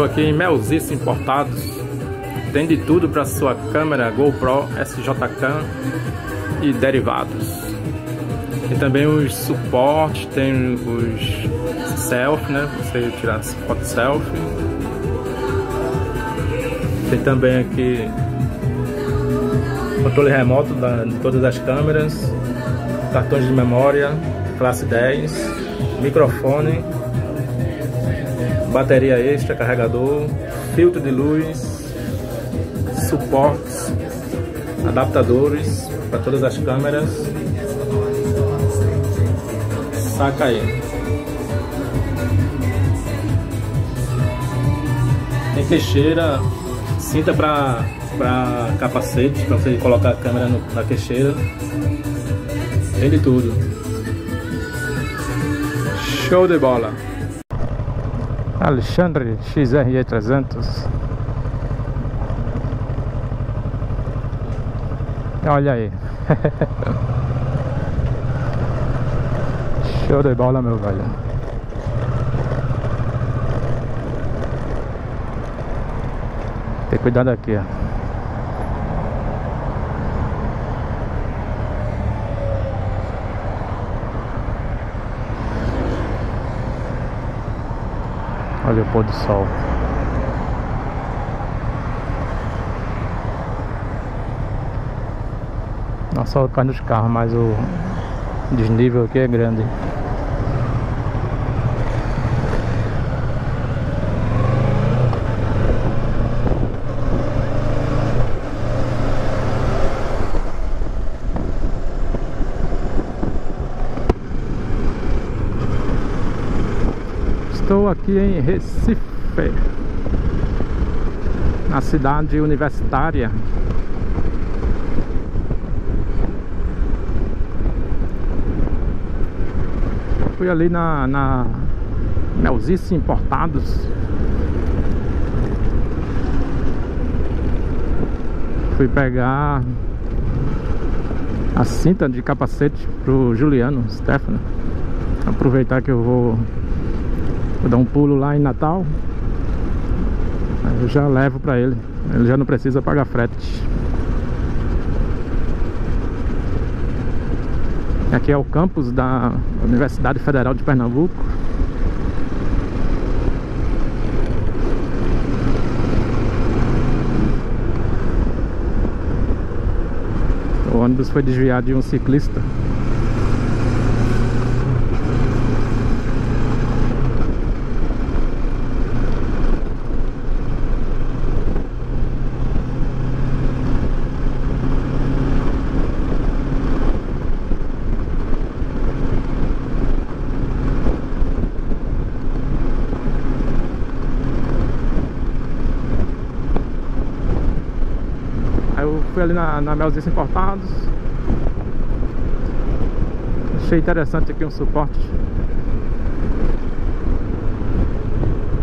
Estou aqui em Melzice Importados. Tem de tudo para sua câmera GoPro SJCam e derivados. Tem também os suportes, tem os selfie, né? Você tirar foto selfie. Tem também aqui controle remoto da, de todas as câmeras, cartões de memória, classe 10, microfone bateria extra, carregador, filtro de luz, suportes, adaptadores para todas as câmeras. Saca aí. Tem queixeira, cinta para para capacete, para você colocar a câmera no, na queixeira. Tem de tudo. Show de bola! Alexandre XRE300 Olha aí. Show de bola meu velho. Tem cuidado aqui ó. Olha o pôr do sol. Não só cai nos carros, mas o desnível aqui é grande. Estou aqui em Recife, na cidade universitária. Fui ali na, na Melzice Importados. Fui pegar a cinta de capacete pro Juliano Stefano. Aproveitar que eu vou Vou dar um pulo lá em Natal eu já levo pra ele Ele já não precisa pagar frete Aqui é o campus da Universidade Federal de Pernambuco. O ônibus foi desviado de um ciclista fui ali na, na Melzice Importados Achei interessante aqui um suporte.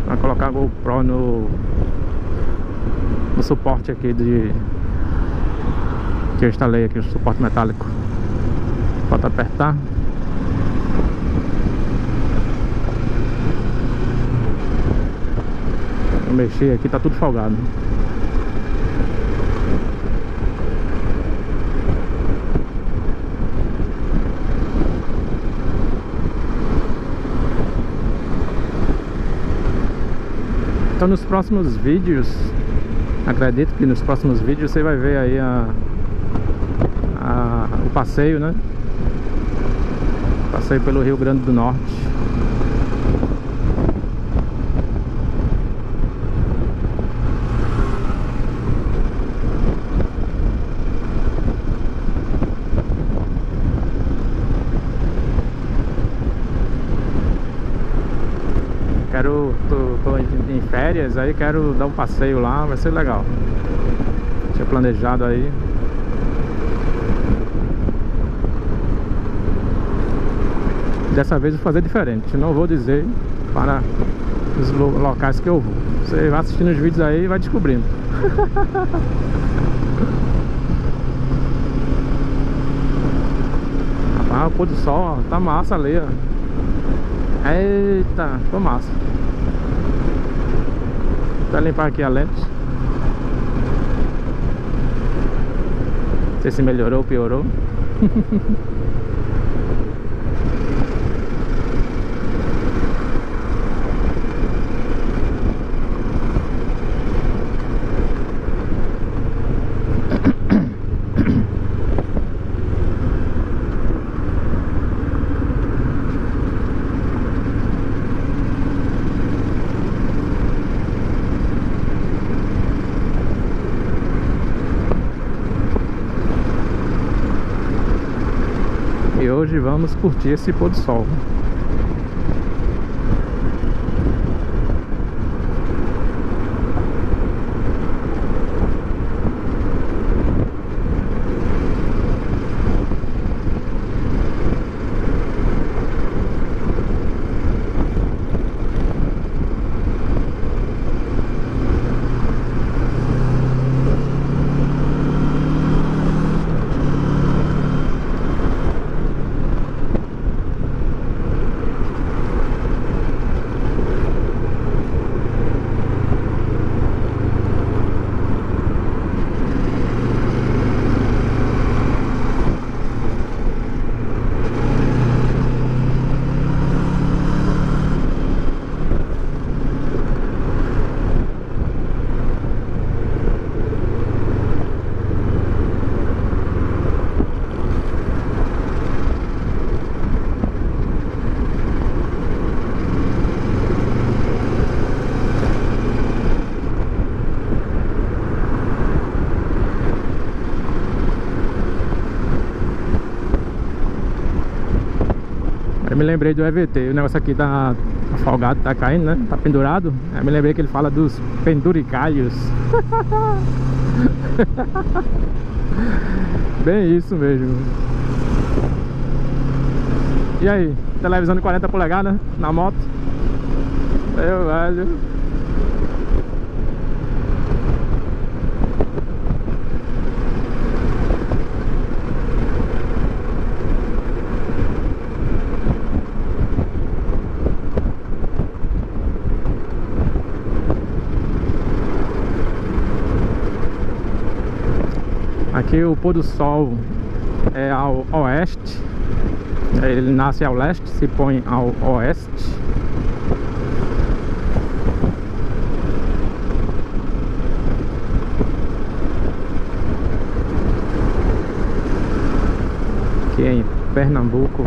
Pra colocar a GoPro no No suporte aqui de Que eu instalei aqui, o suporte metálico. Falta apertar. Eu mexi aqui, tá tudo folgado Então nos próximos vídeos Acredito que nos próximos vídeos você vai ver aí a, a, o passeio, né? Passeio pelo Rio Grande do Norte Quero, tô, tô em férias, aí quero dar um passeio lá, vai ser legal Tinha planejado aí. Dessa vez vou fazer diferente. Não vou dizer para os locais que eu vou. Você vai assistindo os vídeos aí e vai descobrindo. ah, o pôr do sol, ó, tá massa ali, ó. Eita, ficou massa. Vou limpar aqui a lente. Não sei se melhorou ou piorou. hoje vamos curtir esse pôr do sol. Me lembrei do EVT, o negócio aqui tá afogado, tá caindo, né? Tá pendurado. Aí me lembrei que ele fala dos penduricalhos. Bem isso mesmo. E aí, televisão de 40 polegadas na moto? Meu velho. Aqui o pôr do sol é ao oeste. Ele nasce ao leste, se põe ao oeste. Aqui em Pernambuco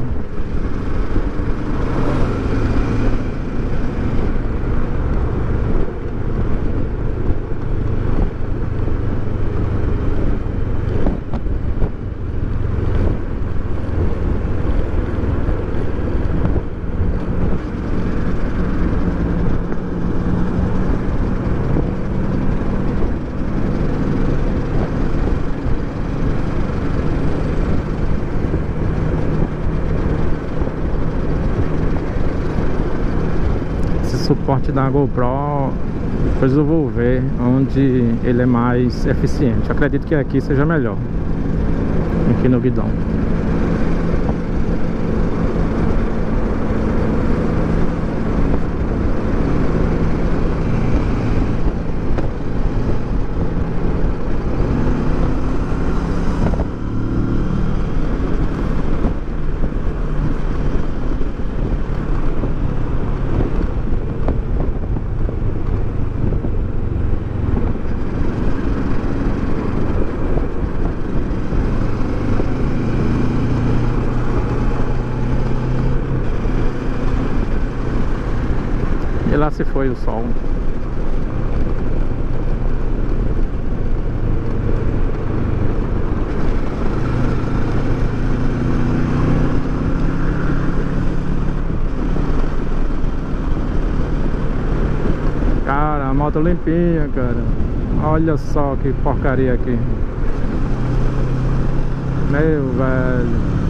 suporte da GoPro Depois eu vou ver onde ele é mais eficiente. Acredito que aqui seja melhor Aqui no guidão lá se foi o sol. Cara, a moto limpinha, cara. Olha só que porcaria aqui. Meu velho.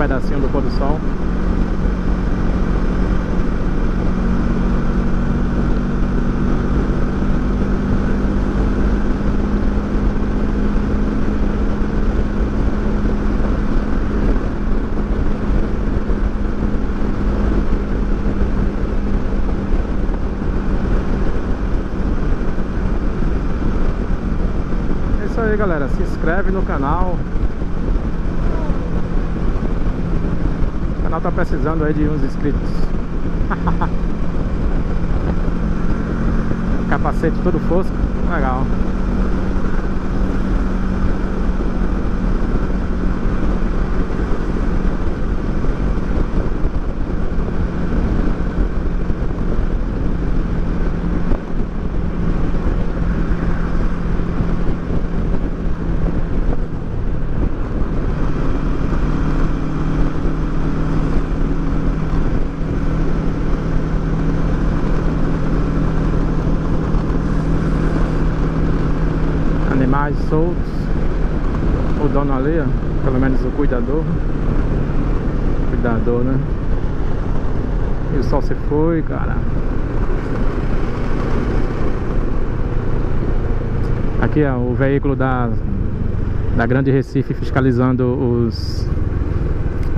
Pedacinho do pôr do sol? É aí galera, se inscreve no canal canal tá precisando aí de uns inscritos. Capacete todo fosco, legal animais soltos. O dono ali, ó, pelo menos o cuidador. Cuidador, né? E o sol se foi, cara. Aqui ó, o veículo da da Grande Recife fiscalizando os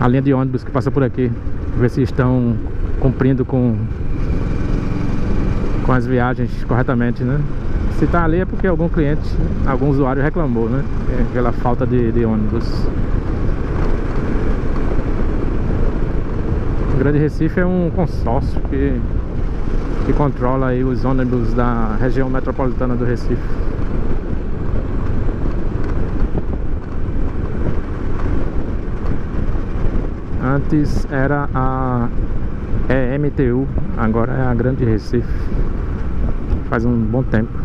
a linha de ônibus que passa por aqui. Ver se estão cumprindo com com as viagens corretamente, né se tá ali é porque algum cliente, algum usuário reclamou, né? É, pela falta de, de ônibus. O Grande Recife é um consórcio que, que controla aí os ônibus da região metropolitana do Recife. Antes era a EMTU, agora é a Grande Recife. Faz um bom tempo.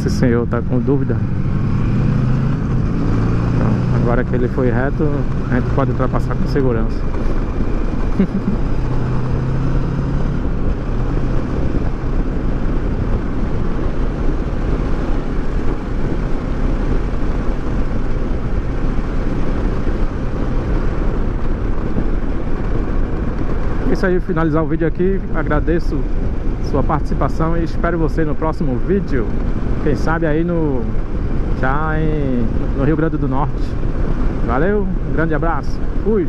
Esse senhor tá com dúvida. Então, agora que ele foi reto, a gente pode ultrapassar com segurança. isso aí, finalizar o vídeo aqui. Agradeço sua participação e espero você no próximo vídeo. Quem sabe aí no já em, no Rio Grande do Norte. Valeu, um grande abraço, fui!